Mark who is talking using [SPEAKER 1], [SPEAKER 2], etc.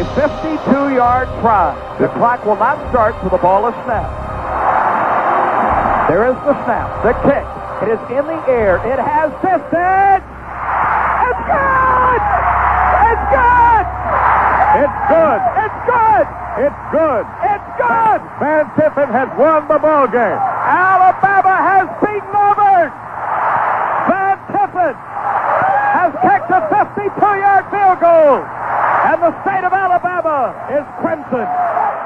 [SPEAKER 1] 52-yard try. The clock will not start till the ball is snapped. There is the snap, the kick. It is in the air. It has distance. It's good! It's good!
[SPEAKER 2] It's good.
[SPEAKER 1] It's good!
[SPEAKER 2] It's good.
[SPEAKER 1] It's good!
[SPEAKER 2] Van Tiffin has won the ball game.
[SPEAKER 1] Alabama has beaten Auburn! Van Tiffin has kicked a 52-yard field goal! The state of Alabama is crimson.